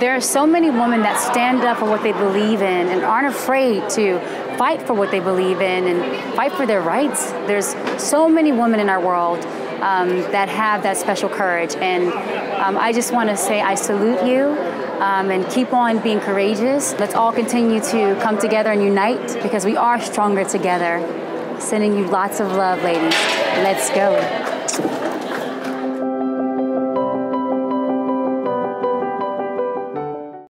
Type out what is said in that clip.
There are so many women that stand up for what they believe in and aren't afraid to fight for what they believe in and fight for their rights. There's so many women in our world um, that have that special courage. And um, I just want to say I salute you um, and keep on being courageous. Let's all continue to come together and unite because we are stronger together. Sending you lots of love, ladies. Let's go.